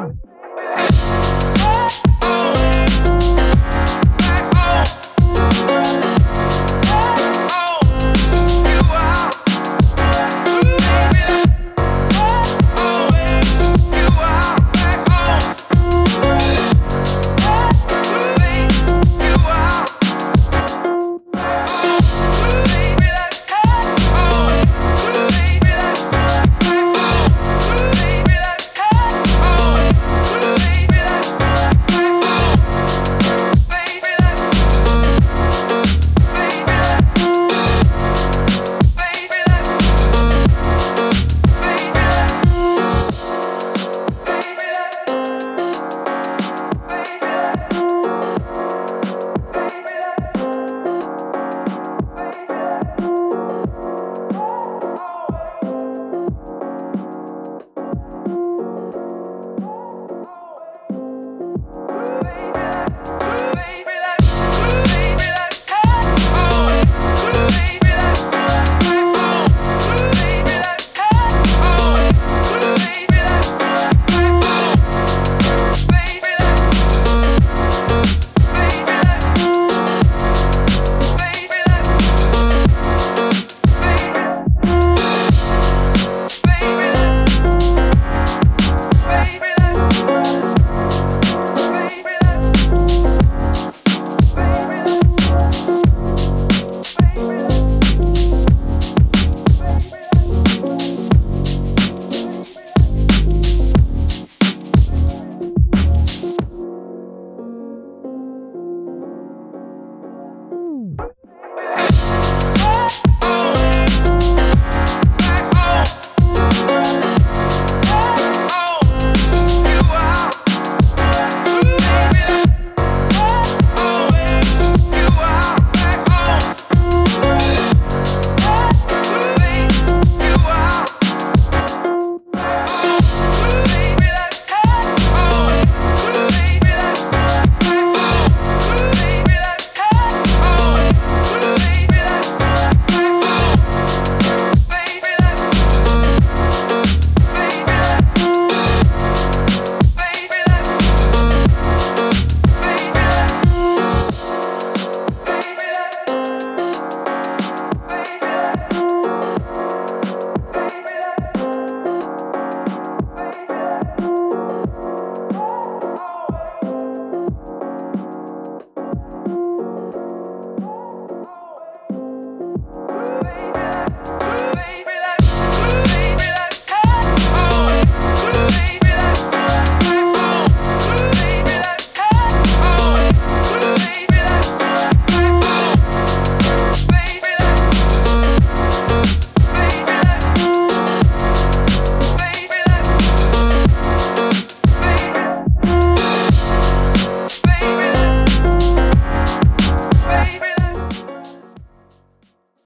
Bye.